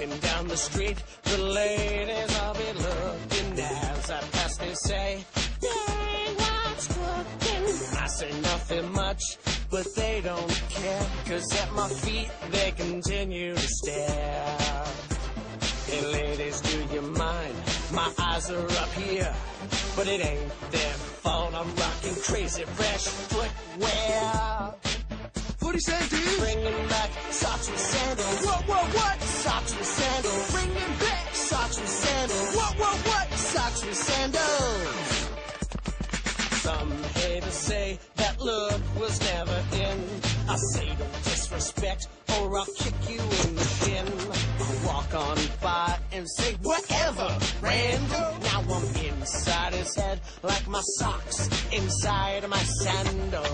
Walking down the street, the ladies all be looking as I pass. They say, "Dang, what's cooking?" I say nothing much, but they don't care. Cause at my feet they continue to stare. Hey ladies, do you mind? My eyes are up here, but it ain't their fault. I'm rocking crazy fresh footwear. Footy Scenty. Bringing back Socks with sandals. Some haters say that look was never in. I say don't disrespect or I'll kick you in the shin. I walk on by and say whatever, Random. Now I'm inside his head like my socks inside my sandal.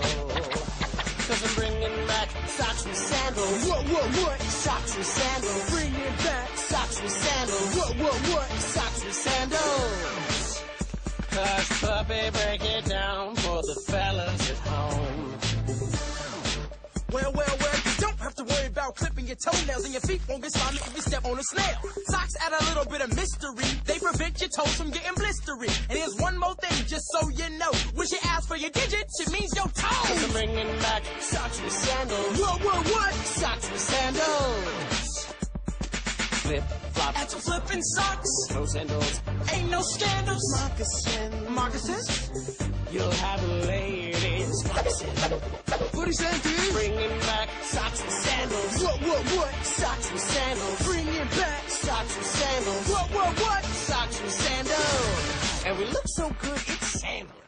Cause I'm bringing back socks with sandals. What, what, what? Socks with sandals. Bringing back. Socks with sandals. What, what, what? Well, well, well, you don't have to worry about clipping your toenails and your feet won't get slimy if you step on a snail. Socks add a little bit of mystery. They prevent your toes from getting blistery. And here's one more thing, just so you know. When she asks for your digits, it means your Cause I'm bringing back socks with sandals. What, what, what? Socks with sandals. Flip flop. That's a flipping socks. Toe sandals. Ain't no scandals. Moccasins. Moccasins? You'll have ladies. 40 Somebody sent Bringing back socks and sandals. What, what, what? Socks and sandals. Bringing back socks and sandals. What, what, what? Socks and sandals. And we look so good, it's sandals.